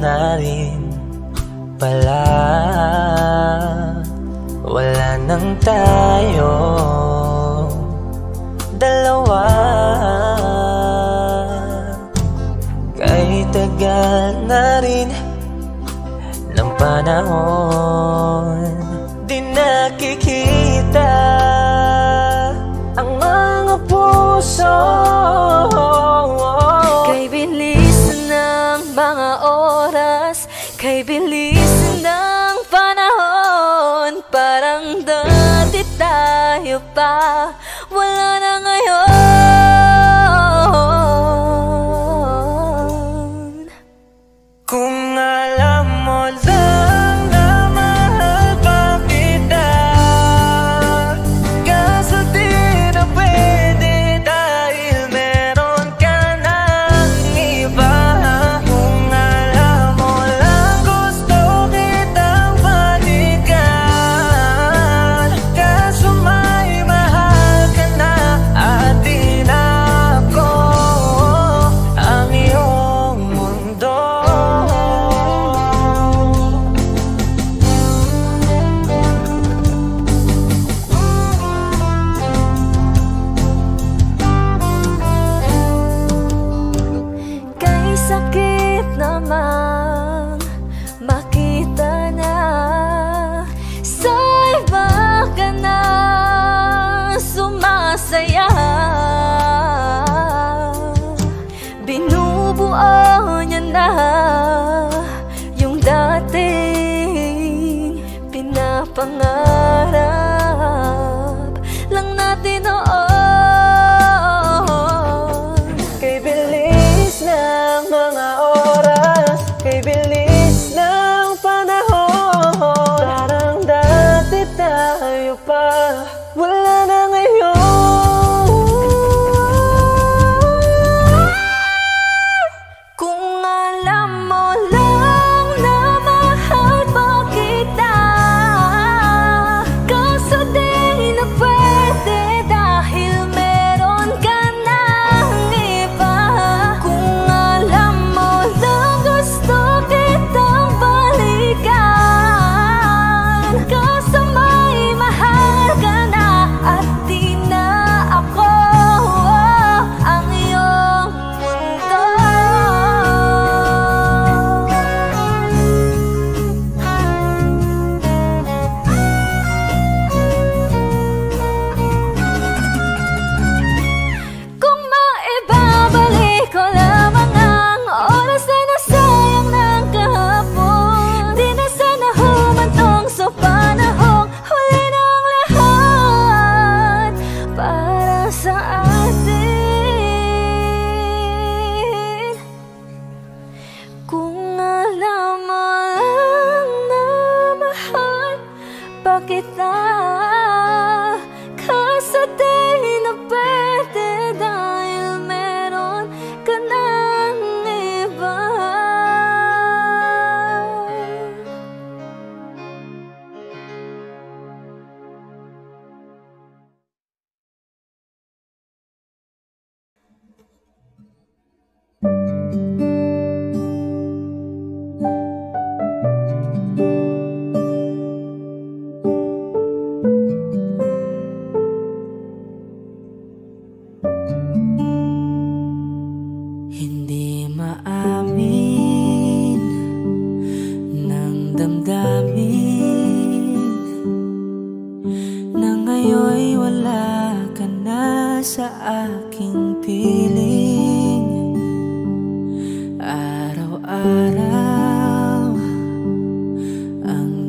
哪里？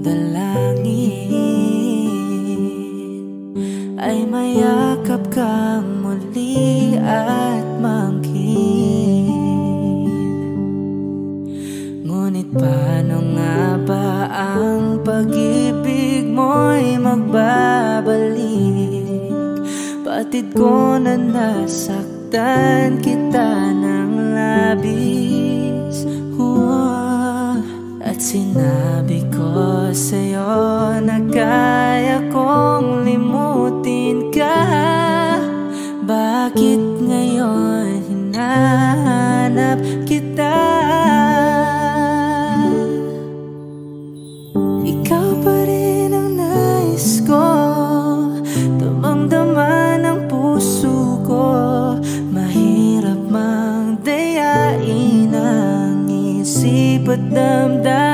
dalangin Ay mayakap kang muli at mangkin. Paano nga ba ang pag-ibig mo'y magbabalik? Patid ko na nasaktan kita ng labis Sinabi ko sa'yo na kaya kong limutin ka. Bakit ngayon hinahanap kita? Ikaw pa rin ang nais ko. Damang-daman ang puso ko. Mahirap mang dayain ang isip at damdamin.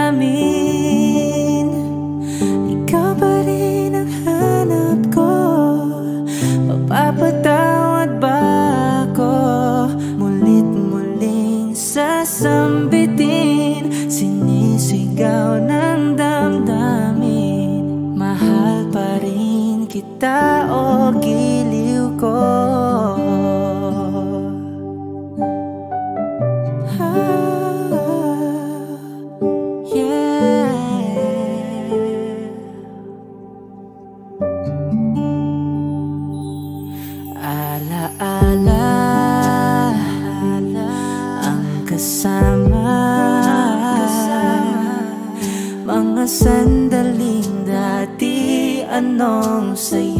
Senhor.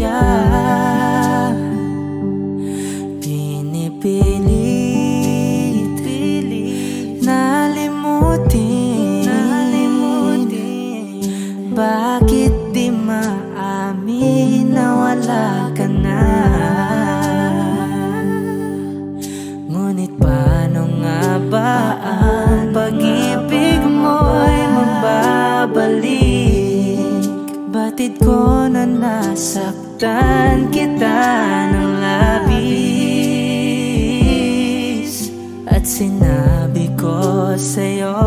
Nasaktan kita ng labis. At sinabi ko sa'yo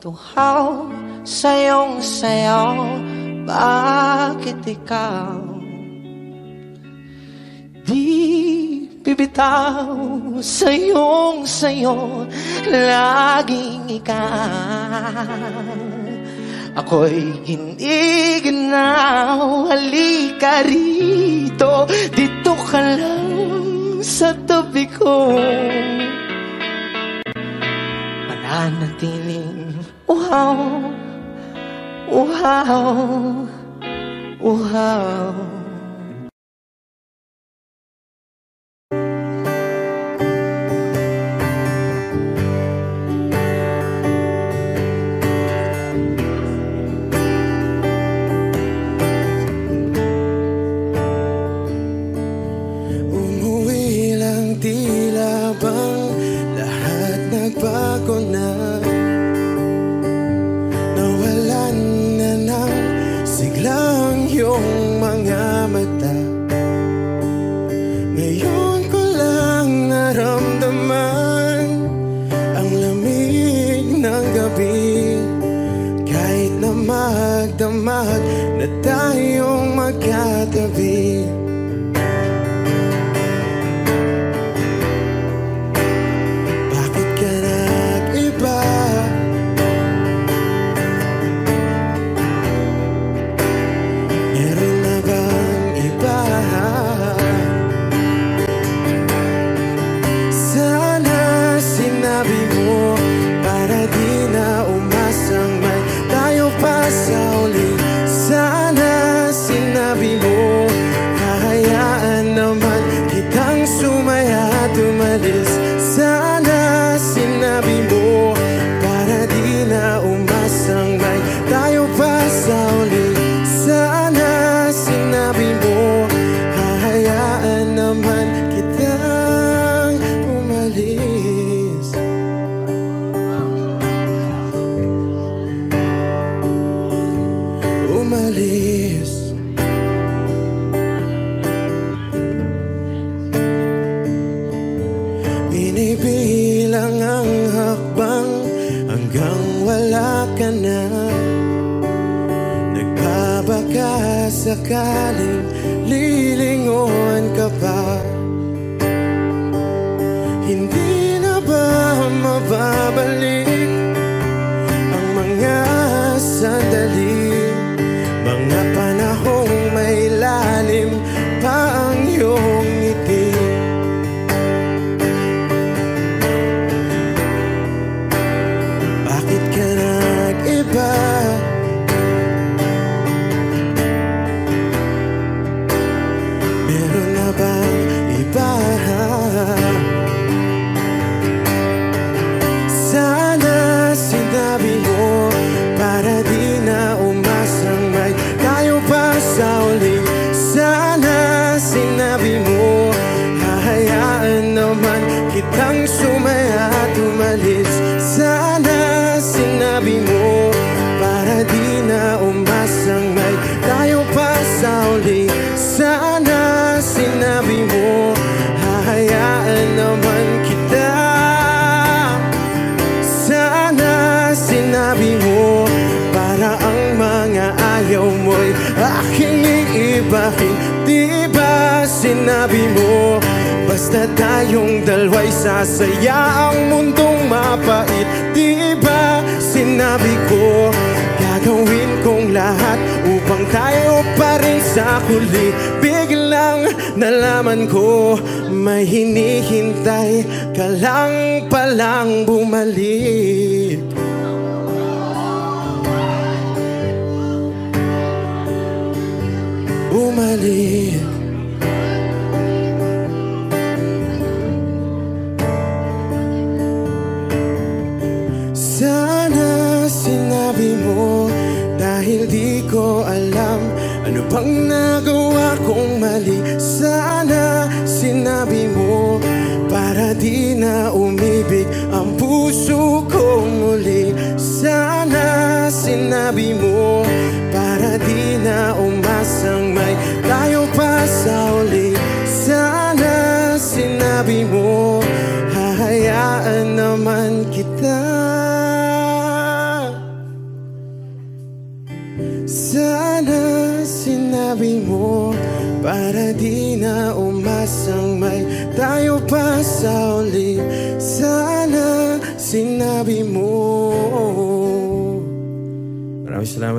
Tunghaw sa'yong sayaw Bakit ikaw? Di bibitaw sa'yong sayo Laging ikaw. Ako'y giniginaw Halika rito Dito ka lang sa tabi ko. Mananatiling wow, wow, wow.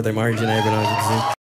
da margine, é verdade dizer.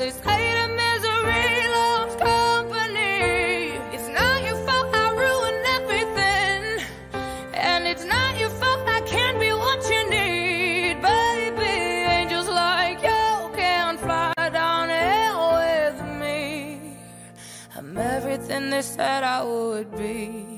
This hate and misery loves company. It's not your fault I ruined everything. And it's not your fault I can't be what you need, baby. Angels like you can fly down hell with me. I'm everything they said I would be.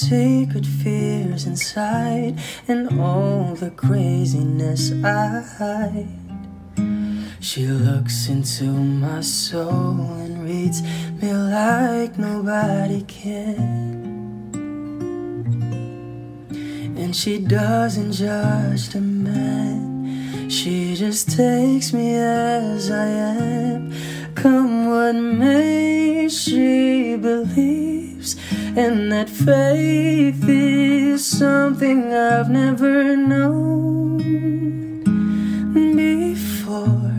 Secret fears inside, and all the craziness I hide. She looks into my soul and reads me like nobody can. And she doesn't judge the man. She just takes me as I am. Come what may, she believes. And that faith is something I've never known before.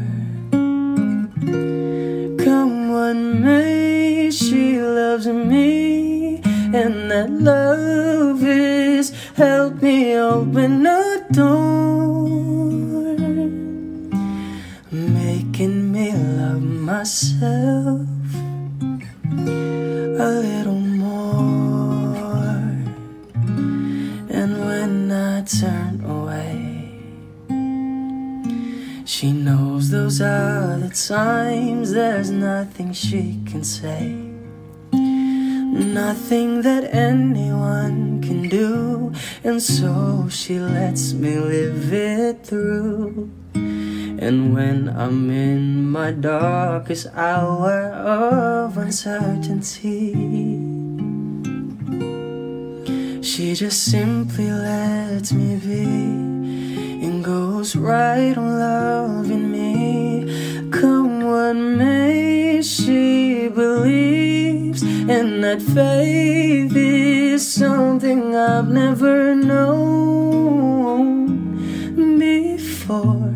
Come what may, she loves me, and that love is help me open a door, making me love myself turn away, she knows those are the times there's nothing she can say. Nothing that anyone can do, and so she lets me live it through. And when I'm in my darkest hour of uncertainty, she just simply lets me be and goes right on loving me. Come what may, she believes, and that faith is something I've never known before.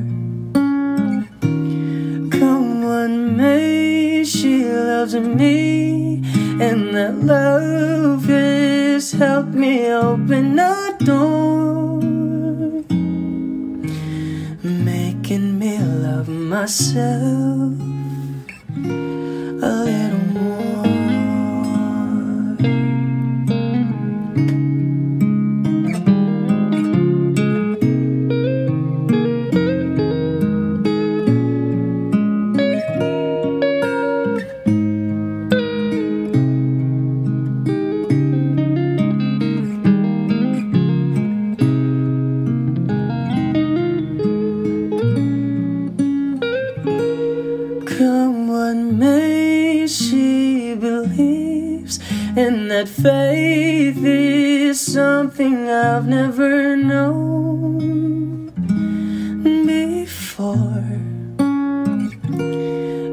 Come what may, she loves me, and that love has helped me open a door Making me love myself a little faith is something I've never known before.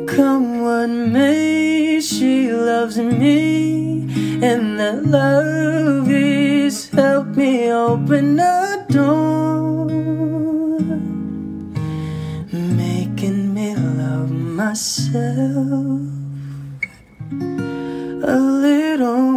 Come what may, she loves me, and that love is help me open a door, making me love myself a little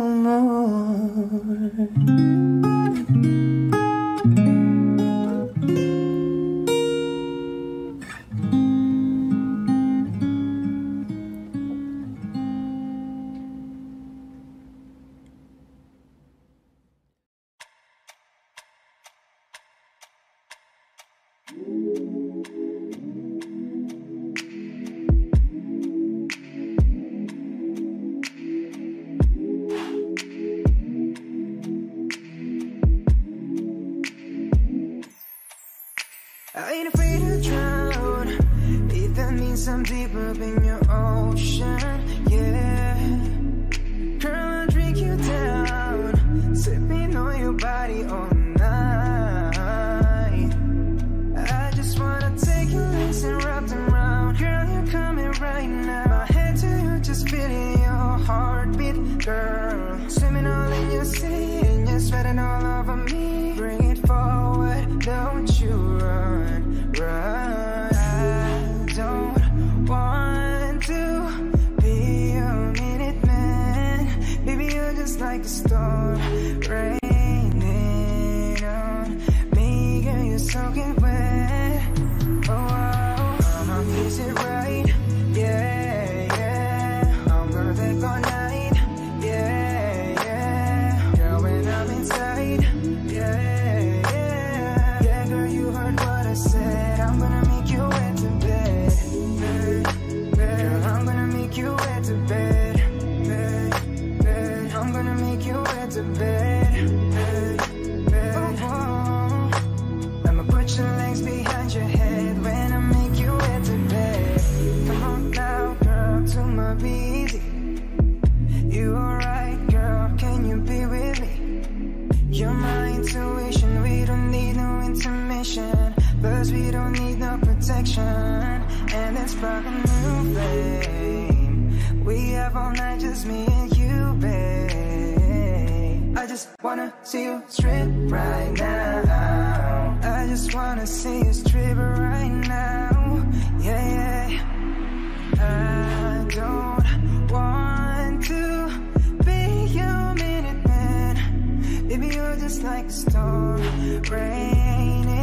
You're my intuition, we don't need no intermission. Birds, we don't need no protection. And it's spark a new flame. We have all night, just me and you, babe. I just wanna see you strip right now. I just wanna see you strip right now. Yeah, yeah. I don't want just like a storm, raining.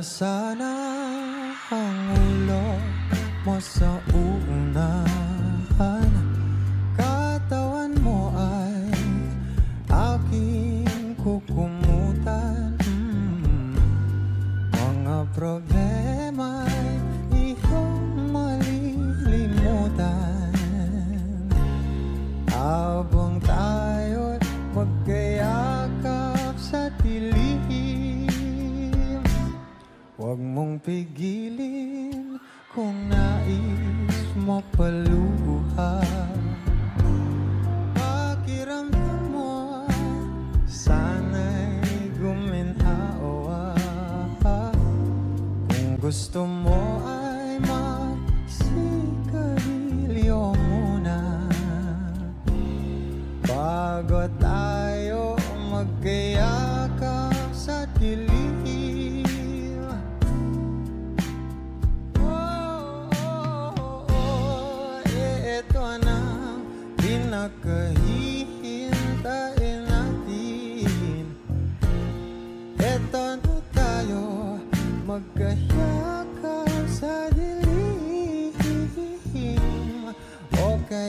Sana ang ulo mo sa unahan mong pigilin kung nais mo paluha. Pakiramdam mo sana'y guminhawa Kung gusto mo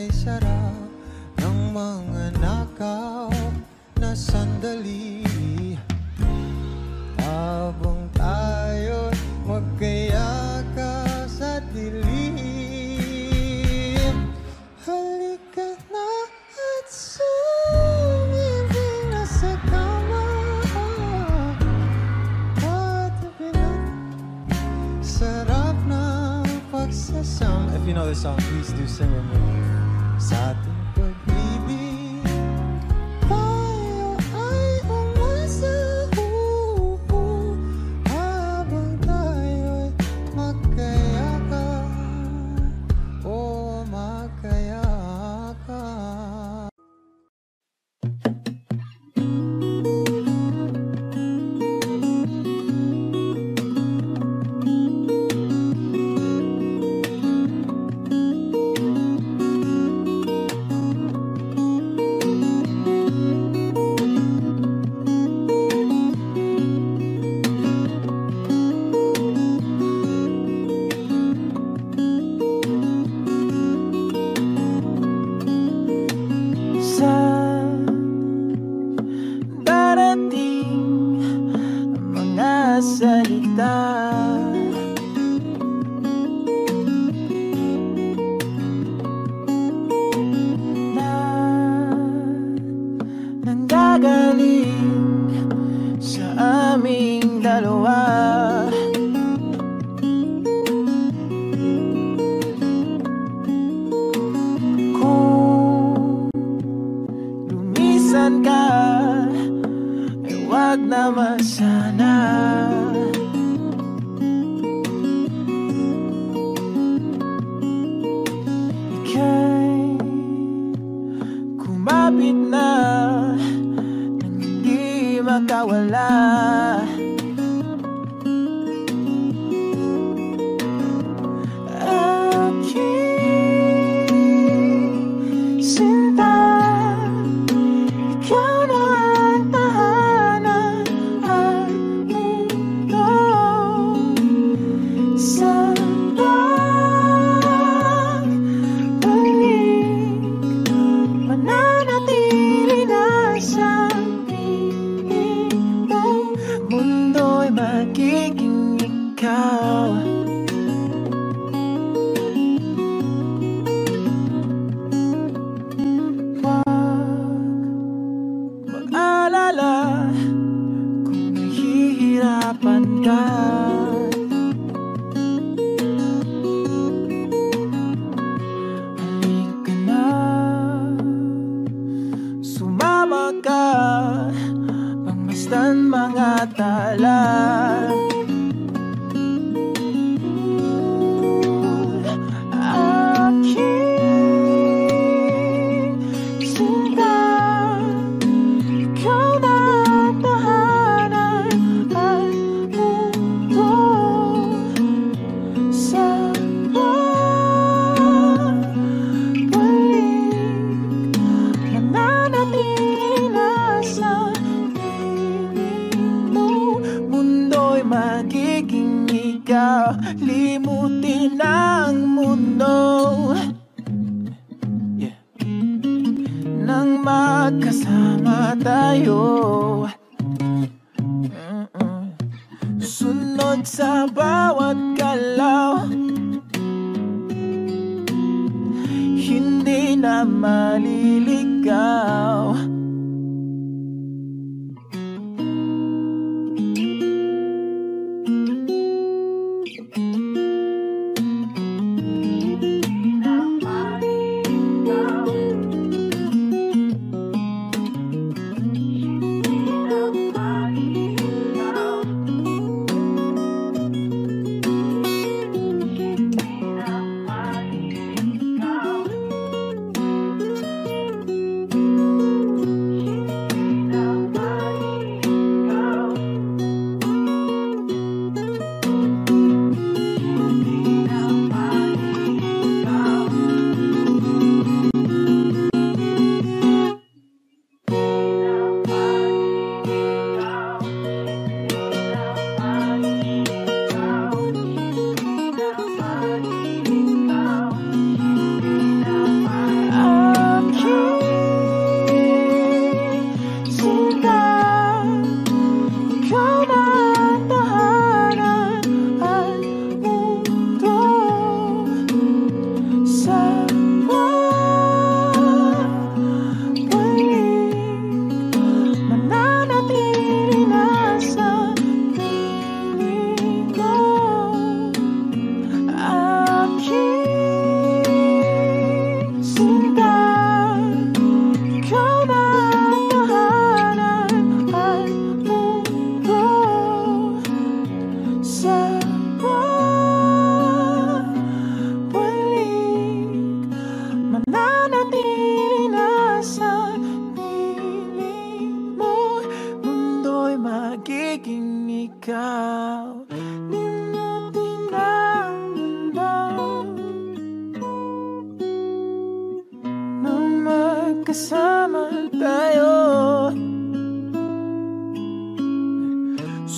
Okay, sarap ng mga nakaw na sandali. Habang tayo magkayakap sa dilim Halika na at sumibig na sa kama. Patabi na Sarap ng pagsasama. If you know this song, please do sing with me salita magkasama tayo. Sunod sa bawat galaw Hindi na mali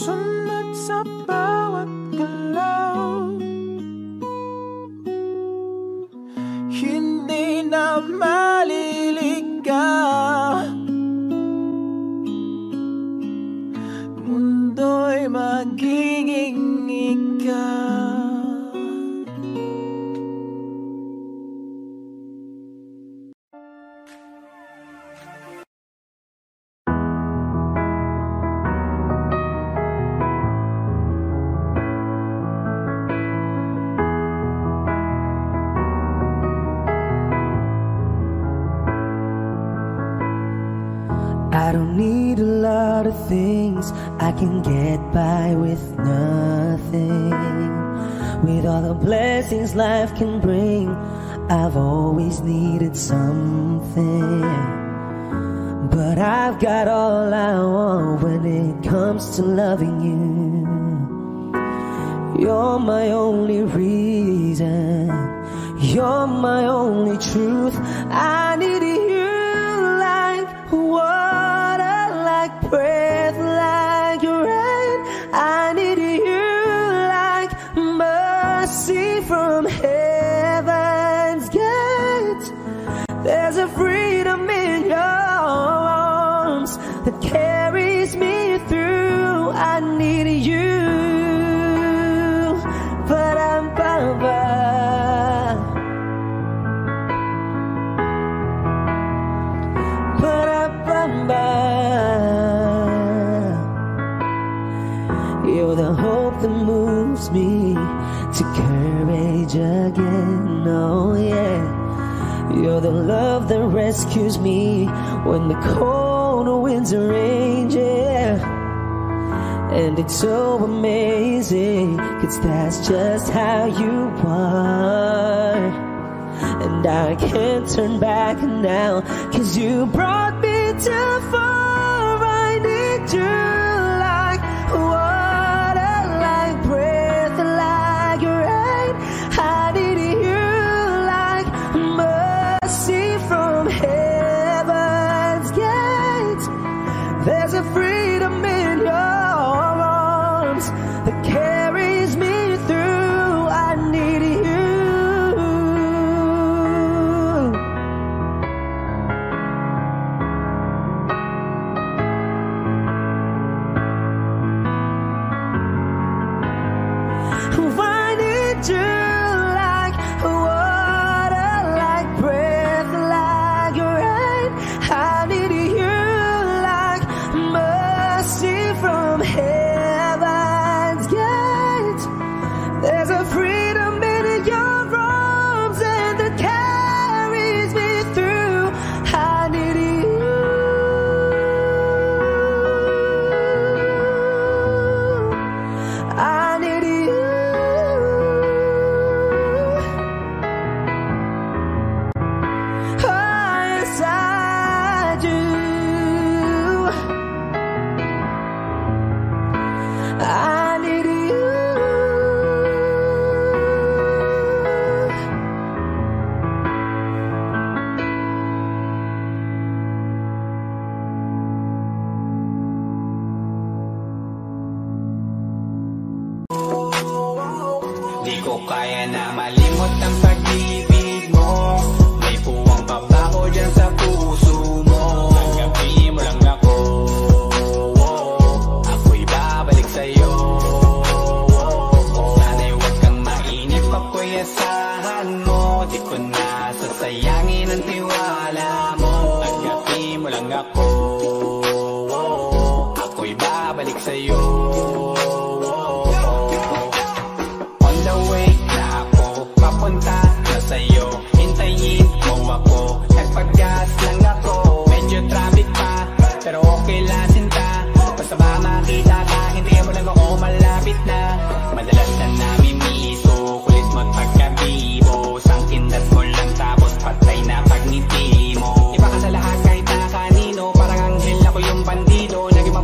Summertime.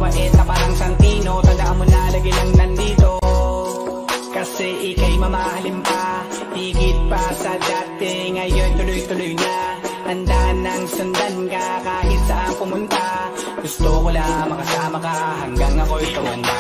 Mabait na parang Santino. Tandaan mo na lagi lang nandito. Kasi ikay mamahalin pa Higit pa sa dati. Ngayon tuloy-tuloy na Handa nang sundan ka. Kahit saan pumunta Gusto ko lang makasama ka. Hanggang ako'y tumanda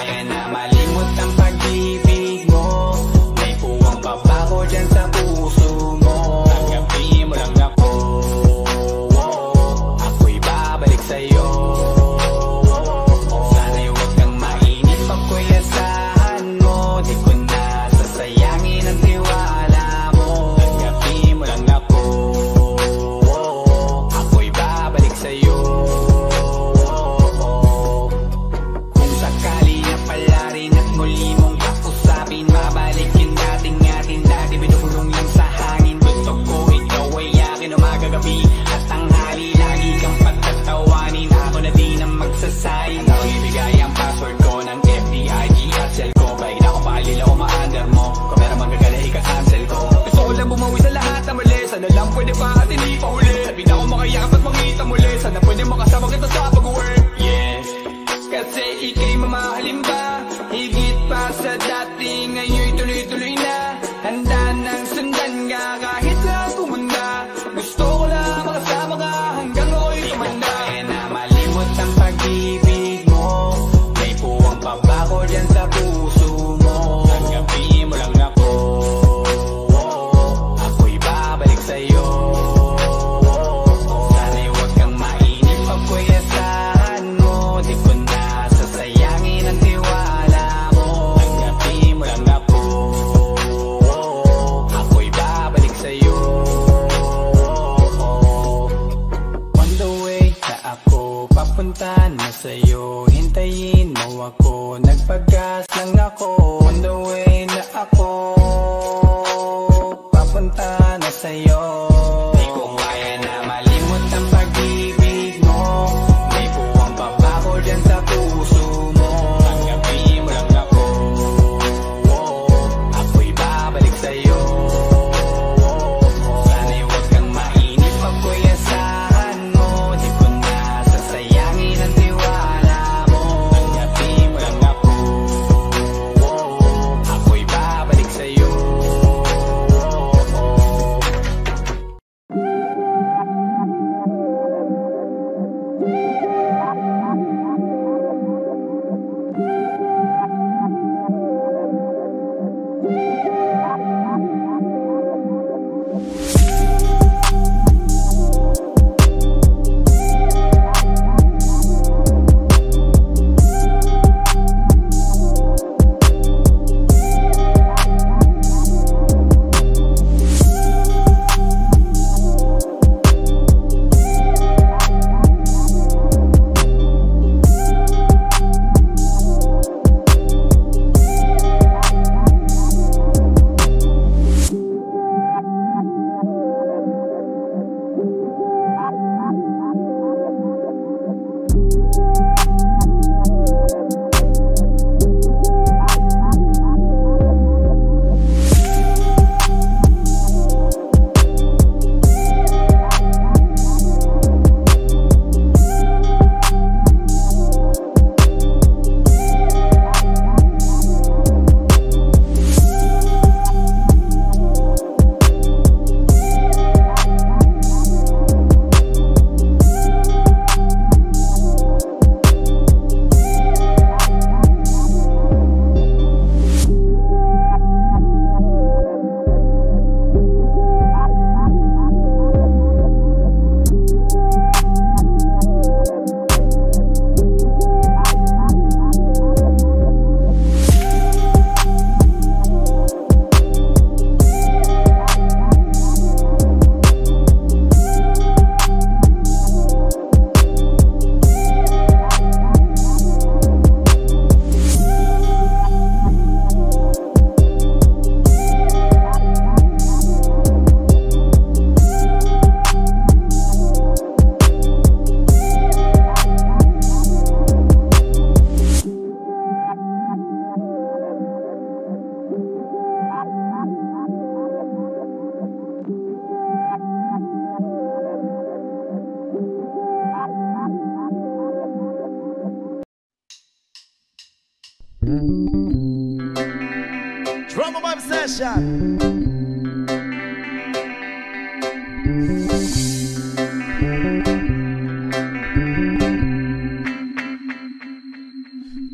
jam session.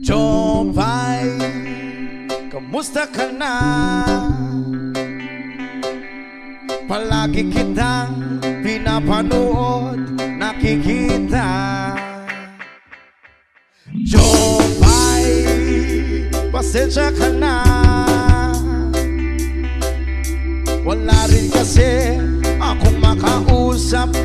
Jopay, kamusta ka na? Palagi kitang pinapanood, nakikita Jopay, pasensya ka na up.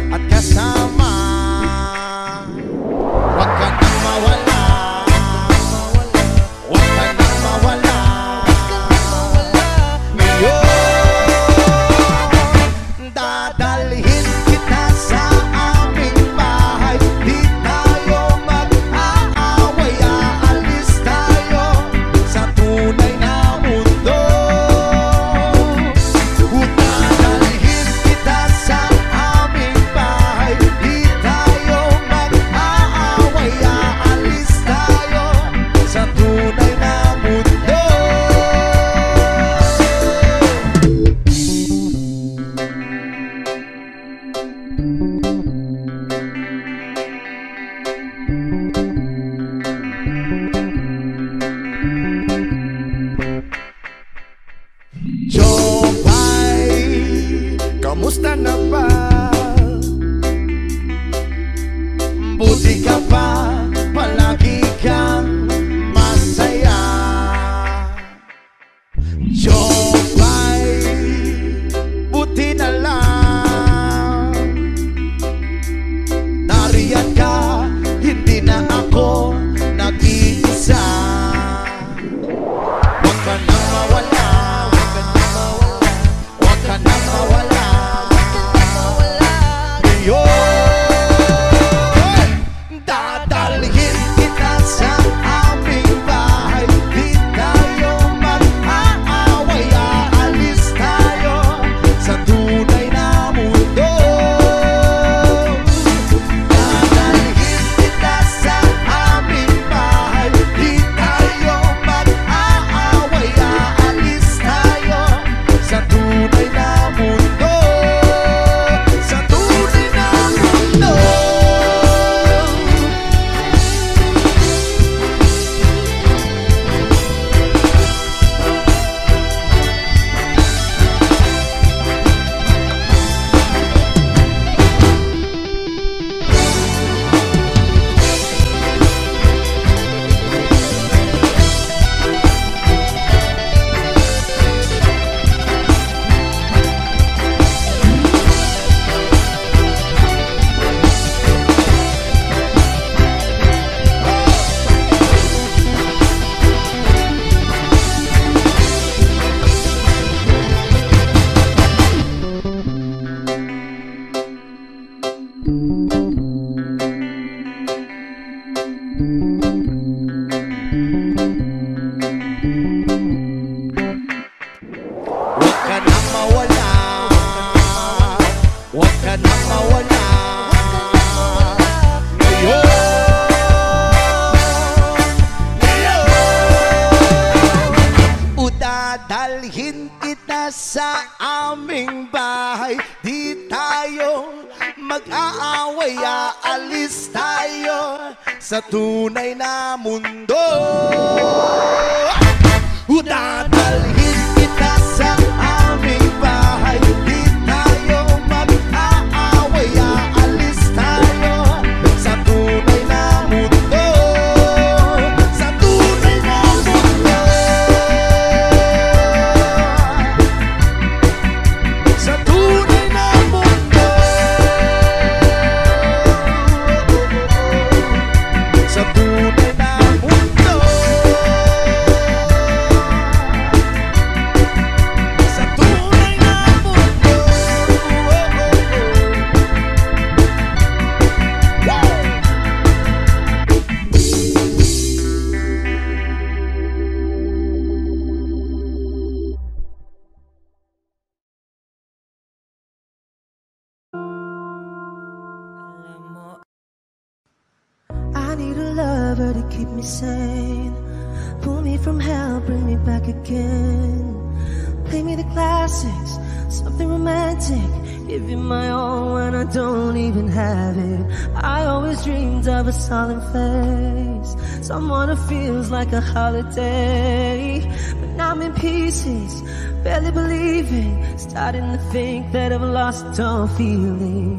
You my all when I don't even have it. I always dreamed of a solemn face, someone who feels like a holiday. But now I'm in pieces, barely believing, starting to think that I've lost all feeling.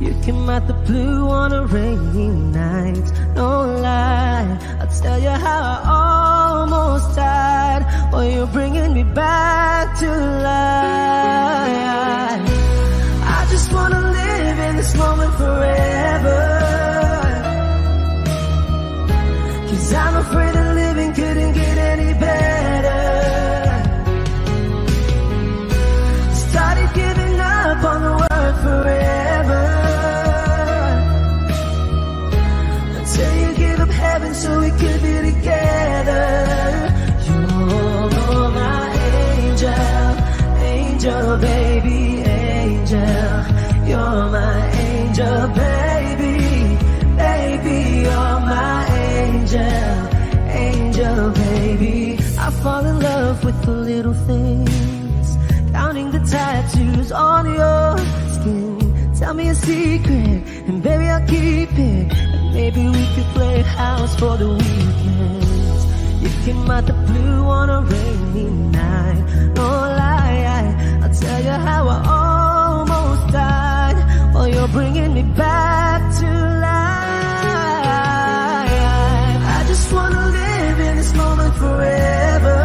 You came out the blue on a rainy night, no lie. I'll tell you how I almost died while you're bringing me back to life. Wanna live in this moment forever. Cause I'm afraid fall in love with the little things, counting the tattoos on your skin. Tell me a secret, and baby I'll keep it. And maybe we could play house for the weekend. You came out the blue on a rainy night. Oh, no lie, I'll tell you how I almost died while you're bringing me back to life. I just wanna live forever.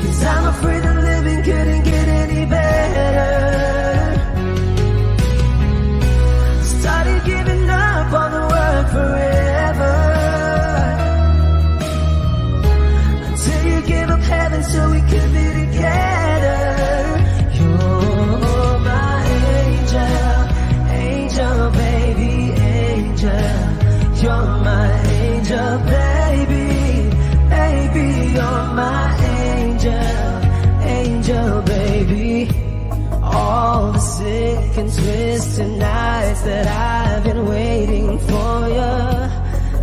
Cause I'm afraid of living couldn't get that I've been waiting for you,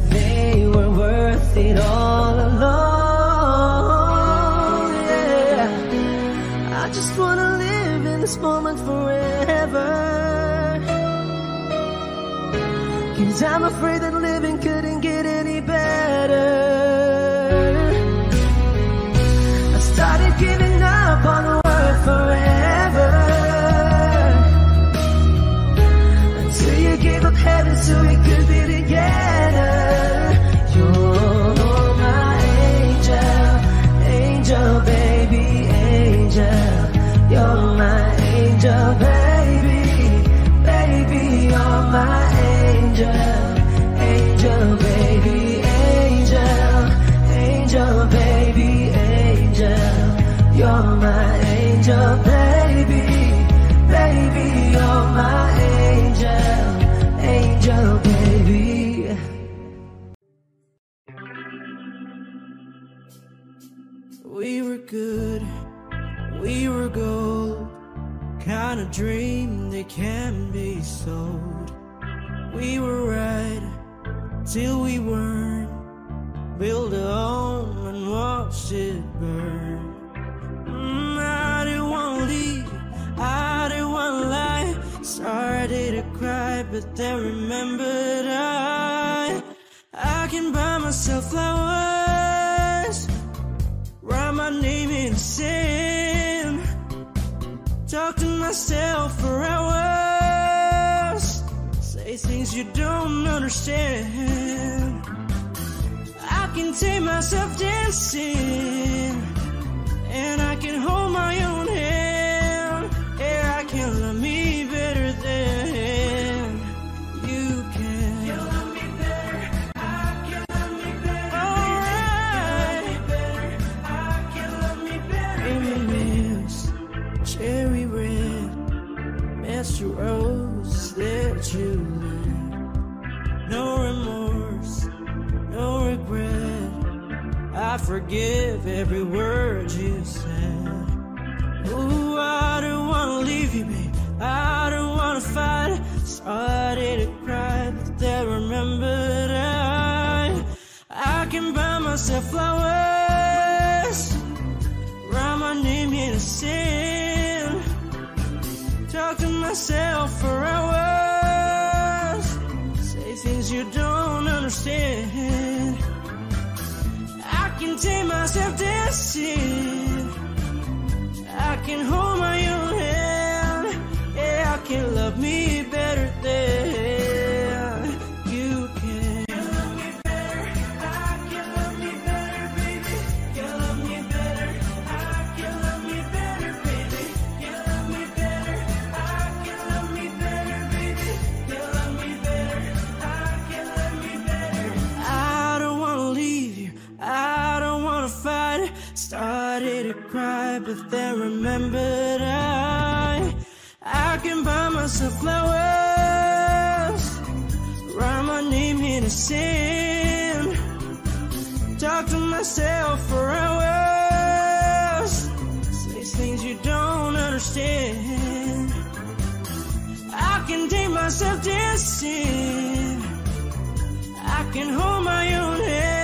they were worth it all alone. Yeah, I just wanna live in this moment forever. Cause I'm afraid that can be sold. We were right till we weren't. Build a home and watch it burn. Mm, I didn't want to leave, I didn't want to lie. Started to cry, but then remembered I I can buy myself flowers. Write my name in the sand. Talk to myself for hours. Things you don't understand. I can take myself dancing. And I can hold my own I forgive every word you said. Ooh, I don't wanna leave you, babe. I don't wanna fight. Started to cry, but then remembered I I can buy myself flowers, write my name in the sand, talk to myself for hours, say things you don't understand. I can take myself dancing, I can hold my own hand, yeah, I can love me To cry, but then remembered I I can buy myself flowers, write my name in the sand, talk to myself for hours, say things you don't understand. I can take myself dancing. I can hold my own hand.